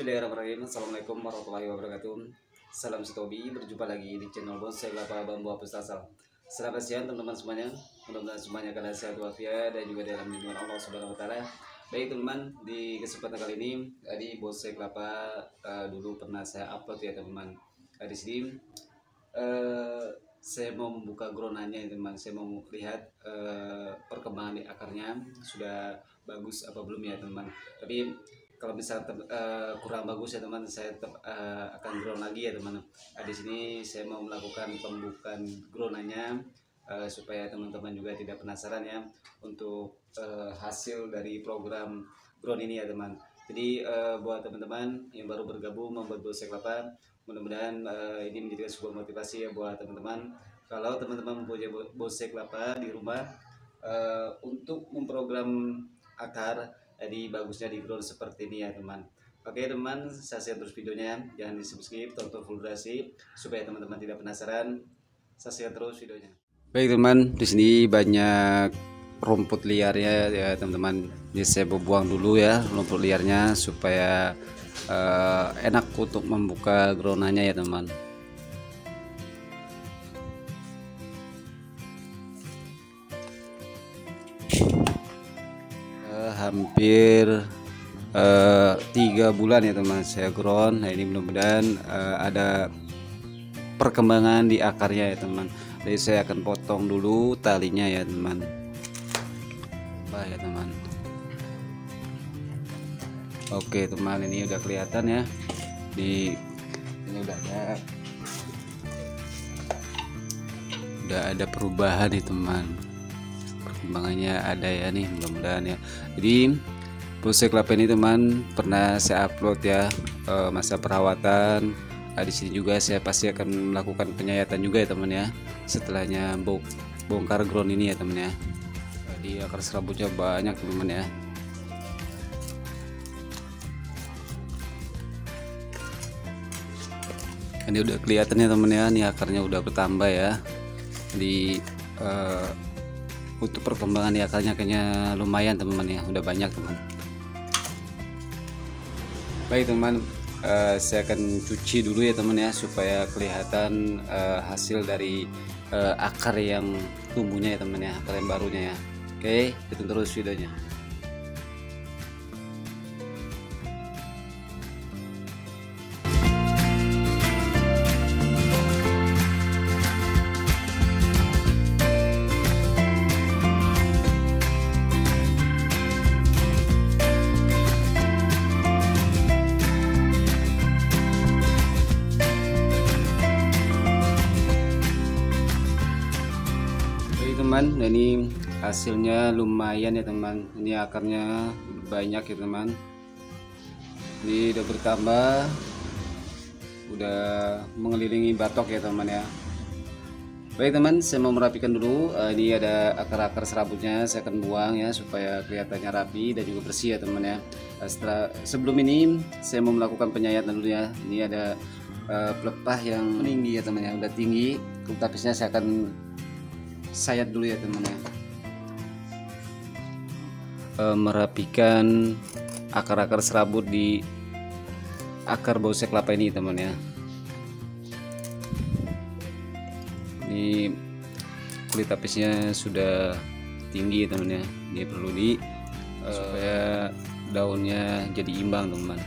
Bismillahirrahmanirrahim. Assalamualaikum warahmatullahi wabarakatuh. Salam Setobi Berjumpa lagi di channel Bos Saya Kelapa Bambu Hapus Asal Selamat siang teman-teman semuanya. Mudah-mudahan semuanya kalian sehat walafiat Dan juga dalam lindungan Allah Subhanahu Wa Taala. Baik teman-teman Di kesempatan kali ini Tadi Bos Saya Kelapa uh, Dulu pernah saya upload ya teman-teman. Uh, Di sini uh, saya mau membuka gronanya ya teman saya mau lihat uh, perkembangan di akarnya. Sudah bagus apa belum ya teman tapi kalau misalnya uh, kurang bagus ya teman saya uh, akan ground lagi ya teman. Nah, di sini saya mau melakukan pembukaan gronanya uh, supaya teman-teman juga tidak penasaran ya untuk uh, hasil dari program ground ini ya teman. Jadi uh, buat teman-teman yang baru bergabung membuat bosek kelapa mudah-mudahan uh, ini menjadi sebuah motivasi ya buat teman-teman. Kalau teman-teman mempunyai bosek kelapa di rumah uh, untuk memprogram akar jadi bagusnya di ground seperti ini ya teman Oke teman, saya share terus videonya, jangan di skip, tonton full durasi supaya teman-teman tidak penasaran. Saya share terus videonya. Baik teman, di sini banyak rumput liarnya ya teman-teman. Jadi saya buang dulu ya rumput liarnya supaya uh, enak untuk membuka gronanya ya teman. Hampir uh, tiga bulan ya teman saya ground. Nah ini mudah-mudahan uh, ada perkembangan di akarnya ya teman jadi saya akan potong dulu talinya ya teman Bah ya teman oke teman ini udah kelihatan ya. Di ini udah ada. Udah ada perubahan nih teman perkembangannya ada ya nih mudah-mudahan ya. Jadi proses kelapa ini teman pernah saya upload ya eh, masa perawatan. Nah, di sini juga saya pasti akan melakukan penyayatan juga ya teman ya setelahnya bongkar ground ini ya teman ya. Jadi akar serabutnya banyak teman ya. Ini udah kelihatan ya teman ya ini akarnya udah bertambah ya. Di uh, untuk perkembangan di akarnya kayaknya lumayan teman-teman ya. Udah banyak teman. Baik teman uh, saya akan cuci dulu ya teman ya supaya kelihatan uh, hasil dari uh, akar yang tumbuhnya ya teman ya akar yang barunya ya. Oke ikutin terus videonya ini hasilnya lumayan ya teman. Ini akarnya banyak ya teman. Ini udah bertambah udah mengelilingi batok ya teman ya. Baik teman saya mau merapikan dulu. Uh, ini ada akar-akar serabutnya saya akan buang ya supaya kelihatannya rapi dan juga bersih ya teman ya. Uh, setelah sebelum ini saya mau melakukan penyayatan dulu ya. Ini ada uh, pelepah yang meninggi ya teman ya. udah tinggi. Tapisnya saya akan sayat dulu ya teman ya e, merapikan akar-akar serabut di akar bonsai kelapa ini teman ya. Ini kulit tapisnya sudah tinggi teman ya. Ini perlu di e, supaya daunnya jadi imbang teman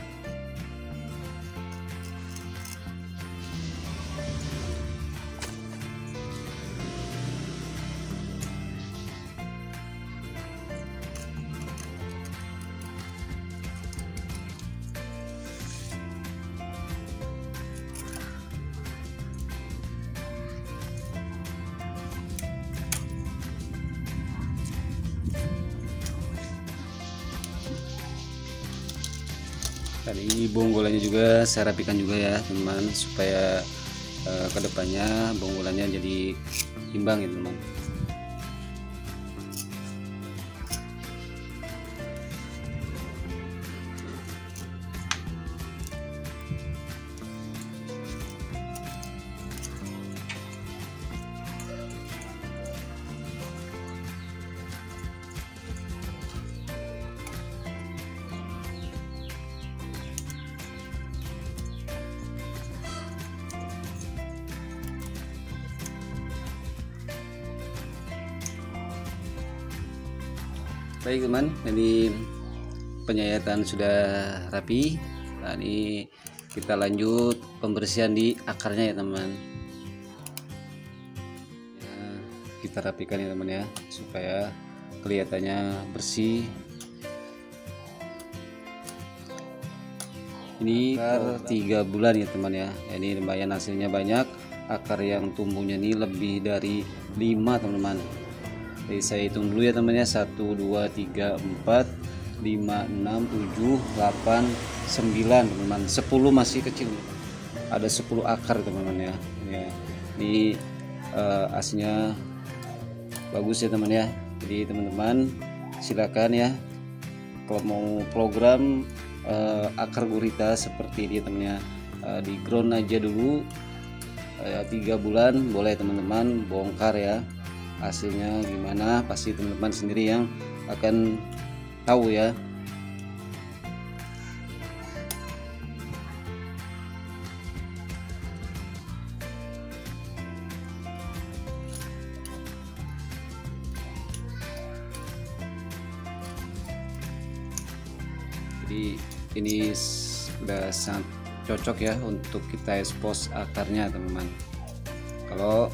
dan ini bonggolannya juga saya rapikan juga ya teman supaya uh, ke depannya bonggolannya jadi imbang ya teman baik teman. Ini penyayatan sudah rapi. Nah ini kita lanjut pembersihan di akarnya ya teman. Ya, kita rapikan ya teman ya supaya kelihatannya bersih. Ini akar tiga bulan ya teman ya. Ini lumayan hasilnya banyak. Akar yang tumbuhnya ini lebih dari 5 teman-teman jadi saya hitung dulu ya teman-teman ya. 1 2 3 4 5 6 7 8 9 teman-teman 10 masih kecil. Ada 10 akar teman-teman ya. Ya. Ini uh, asnya bagus ya teman ya. Jadi teman-teman silakan ya. Kalau mau program uh, akar gurita seperti ini teman ya. Uh, di ground aja dulu. Tiga bulan boleh teman-teman. Bongkar ya hasilnya gimana pasti teman-teman sendiri yang akan tahu ya. Jadi ini sudah sangat cocok ya untuk kita expose akarnya teman-teman. Kalau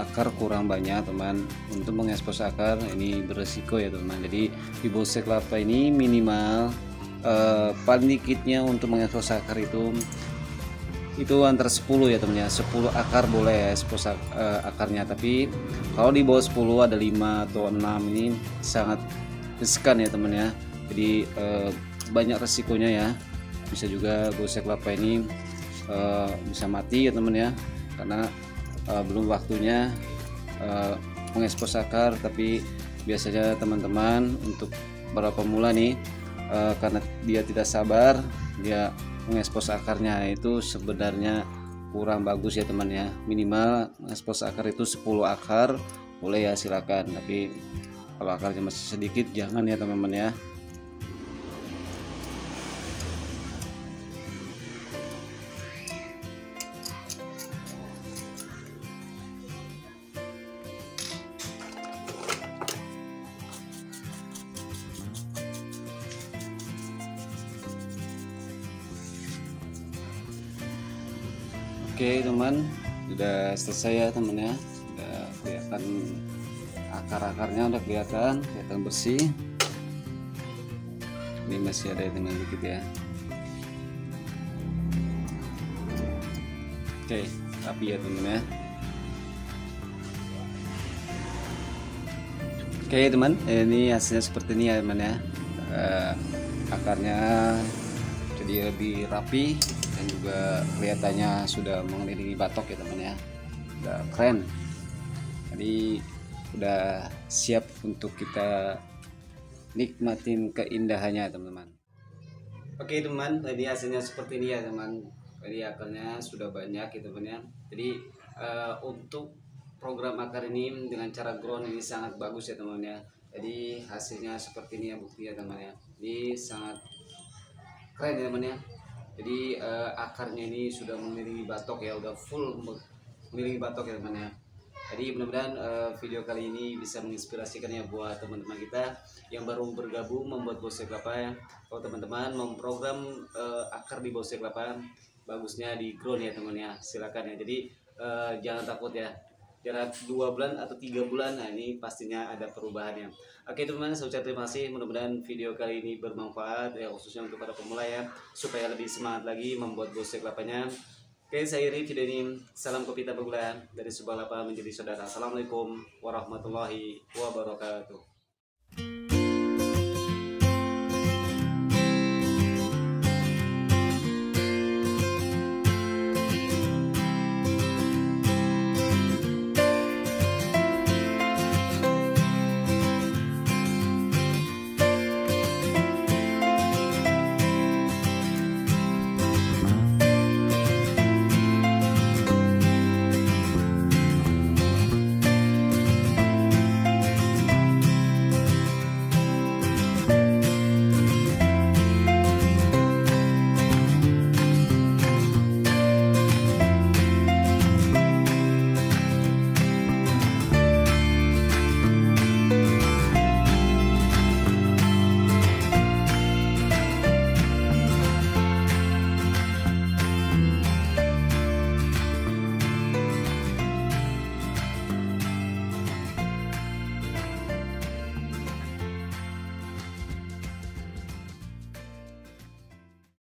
akar kurang banyak teman. Untuk mengekspos akar ini beresiko ya teman. Jadi di bonsai kelapa ini minimal uh, paling dikitnya untuk mengekspos akar itu itu antara 10 ya teman ya. 10 akar boleh ekspos uh, akarnya. Tapi kalau di bawah 10 ada 5 atau 6 ini sangat riskan ya teman ya. Jadi uh, banyak resikonya ya. Bisa juga bonsai kelapa ini uh, bisa mati ya teman ya. Karena uh, belum waktunya uh, mengekspos akar tapi biasanya teman-teman untuk para pemula nih uh, karena dia tidak sabar dia mengekspos akarnya itu sebenarnya kurang bagus ya teman ya. Minimal mengekspos akar itu 10 akar boleh ya silakan. Tapi kalau akarnya masih sedikit jangan ya teman-teman ya Oke teman. Sudah selesai ya teman ya. Sudah kelihatan akar-akarnya udah kelihatan kelihatan bersih. Ini masih ada teman dikit ya. Oke rapi ya teman ya. Oke teman. Ini hasilnya seperti ini ya teman ya. Uh, akarnya jadi lebih rapi dan juga kelihatannya sudah mengelilingi batok ya teman ya. Udah keren. Jadi udah siap untuk kita nikmatin keindahannya teman-teman. Oke teman. Tadi hasilnya seperti ini ya teman. Jadi akarnya sudah banyak ya teman ya. Jadi uh, untuk program akar ini dengan cara ground ini sangat bagus ya teman ya. Jadi hasilnya seperti ini ya buktinya teman ya. Ini sangat keren ya teman ya jadi uh, akarnya ini sudah mengelilingi batok ya udah full mengelilingi batok ya teman ya. Jadi mudah-mudahan uh, video kali ini bisa menginspirasikan ya buat teman-teman kita yang baru bergabung membuat bonsai kelapa ya. Kalau teman-teman memprogram uh, akar di bonsai kelapa bagusnya di ground ya teman ya. Silakan ya. Jadi uh, jangan takut ya jarak dua bulan atau tiga bulan nah ini pastinya ada perubahannya. Oke teman-teman saya ucapkan terima kasih. Mudah-mudahan video kali ini bermanfaat ya khususnya untuk para pemula ya supaya lebih semangat lagi membuat bonsai kelapanya oke saya iri video ini salam kopi tabur dari sebuah lapa menjadi saudara. Assalamualaikum warahmatullahi wabarakatuh